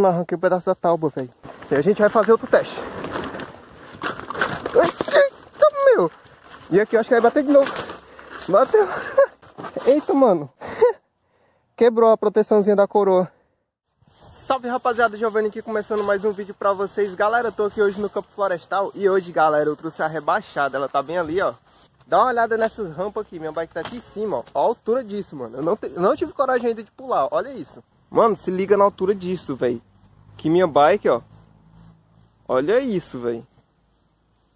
não arranquei um pedaço da tábua, velho. E a gente vai fazer outro teste. Eita, meu! E aqui eu acho que vai bater de novo. Bateu. Eita, mano. Quebrou a proteçãozinha da coroa. Salve rapaziada, Giovanni aqui começando mais um vídeo pra vocês Galera, eu tô aqui hoje no campo florestal E hoje, galera, eu trouxe a rebaixada Ela tá bem ali, ó Dá uma olhada nessas rampas aqui, minha bike tá aqui em cima, ó Olha a altura disso, mano Eu não, te... não tive coragem ainda de pular, olha isso Mano, se liga na altura disso, velho Que minha bike, ó Olha isso, velho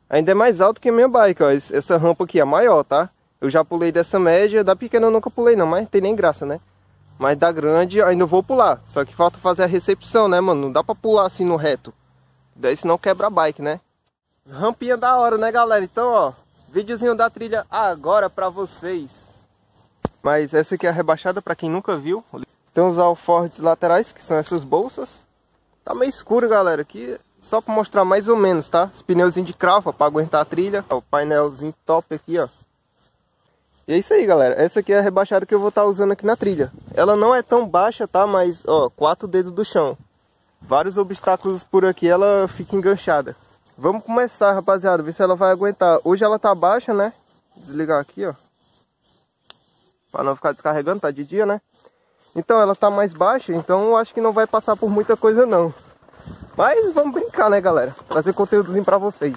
Ainda é mais alto que a minha bike, ó Essa rampa aqui é maior, tá? Eu já pulei dessa média, da pequena eu nunca pulei não Mas tem nem graça, né? Mas da grande ainda vou pular. Só que falta fazer a recepção, né, mano? Não dá pra pular assim no reto. Daí senão quebra a bike, né? Rampinha da hora, né, galera? Então, ó, videozinho da trilha agora pra vocês. Mas essa aqui é a rebaixada pra quem nunca viu. Tem os alforjes laterais, que são essas bolsas. Tá meio escuro, galera. Aqui só pra mostrar mais ou menos, tá? Os pneuzinhos de cravo pra aguentar a trilha. O painelzinho top aqui, ó. E é isso aí, galera. Essa aqui é a rebaixada que eu vou estar tá usando aqui na trilha. Ela não é tão baixa, tá? Mas, ó, quatro dedos do chão. Vários obstáculos por aqui, ela fica enganchada. Vamos começar, rapaziada, ver se ela vai aguentar. Hoje ela tá baixa, né? Desligar aqui, ó. Pra não ficar descarregando, tá de dia, né? Então, ela tá mais baixa, então eu acho que não vai passar por muita coisa, não. Mas vamos brincar, né, galera? Trazer conteúdozinho pra vocês.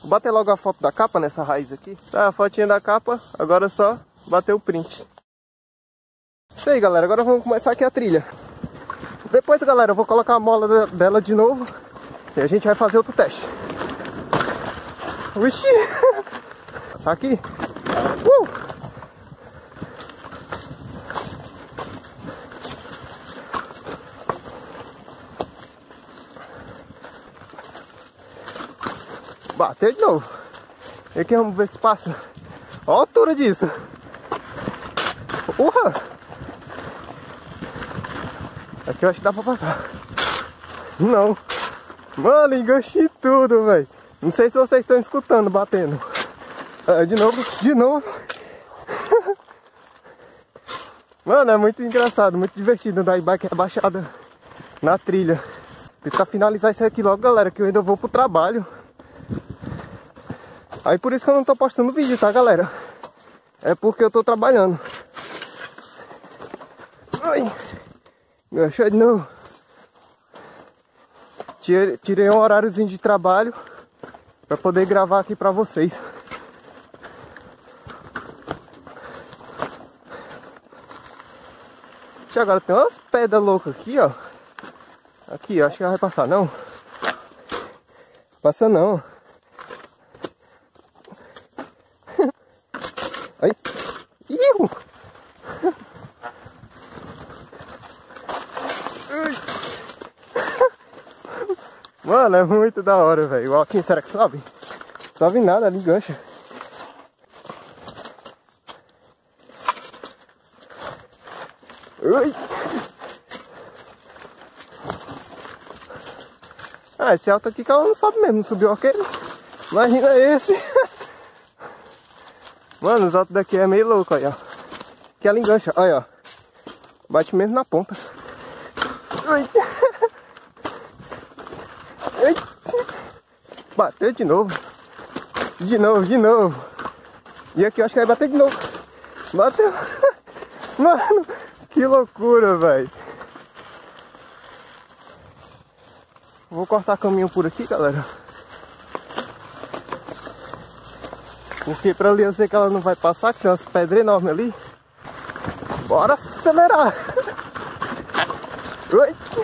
Vou bater logo a foto da capa nessa raiz aqui. Tá, a fotinha da capa, agora é só bater o print. Isso aí, galera. Agora vamos começar aqui a trilha. Depois, galera, eu vou colocar a mola dela de novo. E a gente vai fazer outro teste. Vixe! Passar aqui. Uh! Bateu de novo. E aqui vamos ver se passa. Olha a altura disso. Urra! Aqui eu acho que dá pra passar. Não. Mano, enganchei tudo, velho. Não sei se vocês estão escutando batendo. Ah, de novo, de novo. Mano, é muito engraçado, muito divertido andar em bike rebaixada na trilha. Tentar finalizar isso aqui logo, galera, que eu ainda vou pro trabalho. Aí por isso que eu não tô postando vídeo, tá, galera? É porque eu tô trabalhando. Ai, achei de novo. Tirei um horáriozinho de trabalho para poder gravar aqui para vocês. E agora tem umas pedras loucas aqui, ó. Aqui, ó, acho que vai passar, não? Passa não. Aí. Iu! Mano, é muito da hora, velho. O altinho, será que sobe? Sobe nada, ali gancha. Ui! Ah, esse alto aqui que ela não sobe mesmo, não subiu aquele. Imagina esse. Mano, os altos daqui é meio louco aí, ó. Que ela engancha, olha, ó. Bate mesmo na ponta. Bateu de novo. De novo, de novo. E aqui eu acho que vai bater de novo. Bateu. Mano, que loucura, velho. Vou cortar caminho por aqui, galera. Porque pra ali eu sei que ela não vai passar, que tem umas pedras enormes ali. Bora acelerar! Eita!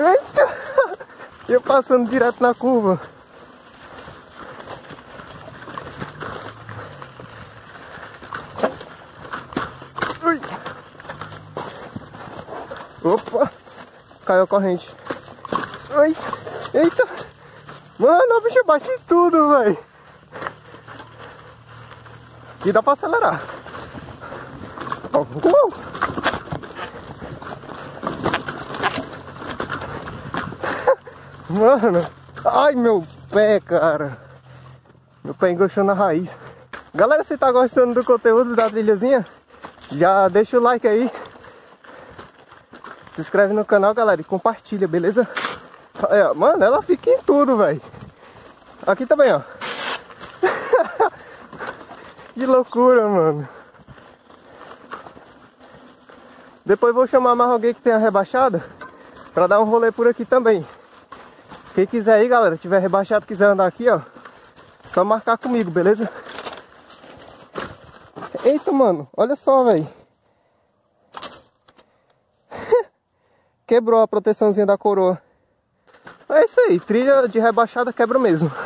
Eita! Eu passando direto na curva. Ui. Opa! Caiu a corrente. Ui. Eita! Mano, o bicho bate tudo, velho. E dá pra acelerar. Uh! Mano, ai meu pé, cara. Meu pé enganchou na raiz. Galera, se tá gostando do conteúdo da trilhazinha, já deixa o like aí. Se inscreve no canal, galera, e compartilha, beleza? Mano, ela fica em tudo, velho. Aqui também, ó. Que loucura, mano. Depois vou chamar mais alguém que tenha rebaixada para dar um rolê por aqui também. Quem quiser aí, galera, tiver rebaixado, quiser andar aqui, ó, só marcar comigo, beleza? Eita, mano, olha só, velho. Quebrou a proteçãozinha da coroa. É isso aí, trilha de rebaixada quebra mesmo.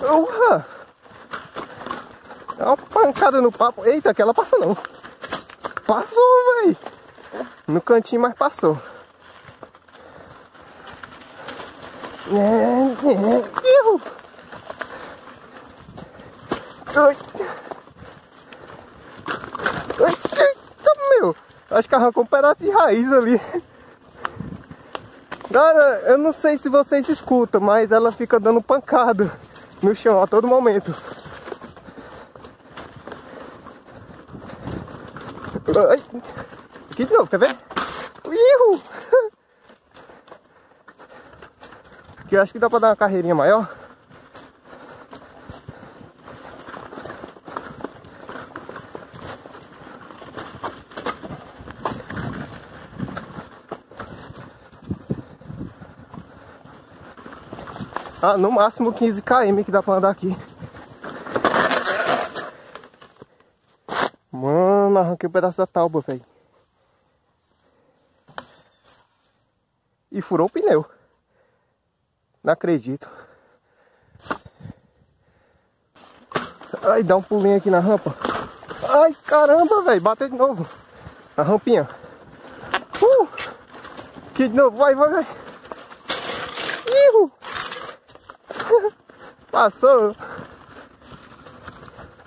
Uhra! É uma pancada no papo. Eita, aquela passa não. Passou, velho. No cantinho, mas passou. Erro. Ai. Eita, meu. Acho que arrancou um pedaço de raiz ali. Cara, eu não sei se vocês escutam, mas ela fica dando pancada no chão a todo momento. Ai. Aqui de novo, quer ver? Ihu! Aqui eu acho que dá pra dar uma carreirinha maior. Ah, no máximo 15 km que dá pra andar aqui. Mano, arranquei um pedaço da talba, velho. E furou o pneu. Não acredito. Ai, dá um pulinho aqui na rampa. Ai, caramba, velho. Bateu de novo. Na rampinha. Uh! Aqui de novo. Vai, vai, vai. Ihu! Passou.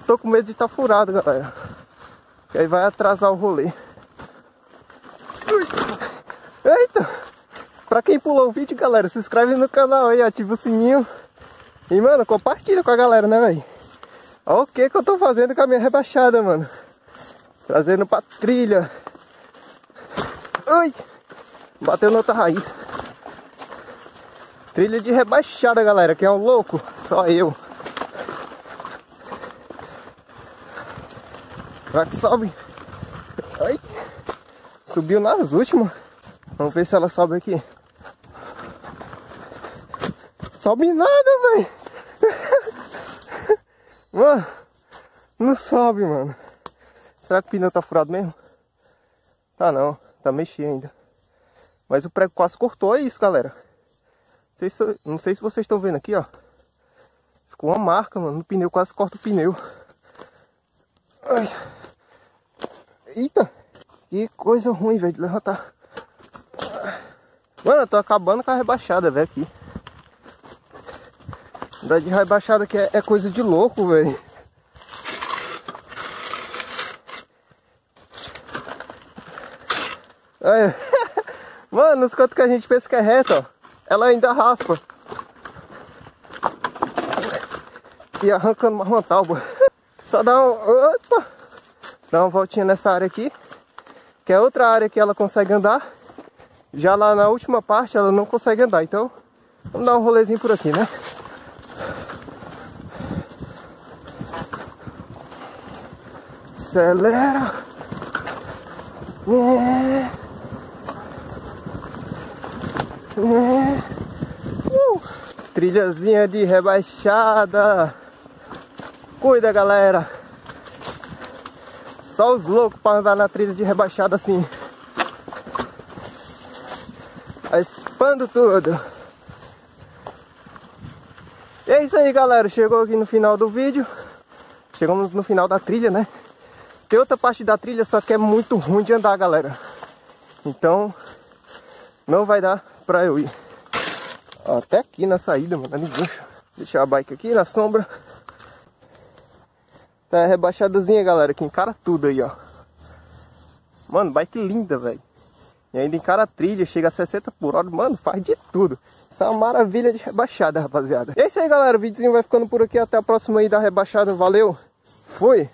Tô com medo de estar tá furado, galera. Que aí vai atrasar o rolê. Eita! Pra quem pulou o vídeo, galera, se inscreve no canal aí, ativa o sininho. E, mano, compartilha com a galera, né, velho? Olha o que que eu tô fazendo com a minha rebaixada, mano. Trazendo pra trilha. Ui! Bateu na outra raiz. Trilha de rebaixada, galera. Quem é um louco? Só eu. Será que sobe? Ai, subiu nas últimas. Vamos ver se ela sobe aqui. Sobe nada, velho. Mano, não sobe, mano. Será que o pneu tá furado mesmo? Tá não, tá mexendo ainda. Mas o prego quase cortou, é isso, galera. Não sei se, não sei se vocês estão vendo aqui, ó. Ficou uma marca, mano, no pneu, quase corta o pneu. Ai. Eita! Que coisa ruim, velho, de levantar. Mano, eu tô acabando com a rebaixada, velho, aqui. Andar de rebaixada que é, é coisa de louco, velho. Olha. Mano, os cantos que a gente pensa que é reto, ó. Ela ainda raspa. E arrancando uma talba. Só dá um... Opa! Dá uma voltinha nessa área aqui. Que é outra área que ela consegue andar. Já lá na última parte ela não consegue andar. Então, vamos dar um rolezinho por aqui, né? Acelera. É. É. Uh. Trilhazinha de rebaixada. Cuida, galera. Só os loucos para andar na trilha de rebaixada assim. Expando tudo. E é isso aí, galera. Chegou aqui no final do vídeo. Chegamos no final da trilha, né? Tem outra parte da trilha, só que é muito ruim de andar, galera. Então, não vai dar pra eu ir. Até aqui na saída, mano, embaixo. Deixar a bike aqui na sombra. Tá rebaixadazinha, galera, que encara tudo aí, ó. Mano, bike linda, velho. E ainda encara a trilha, chega a 60 por hora. Mano, faz de tudo. Isso é uma maravilha de rebaixada, rapaziada. E é isso aí, galera. O videozinho vai ficando por aqui. Até a próxima aí da rebaixada. Valeu. Fui.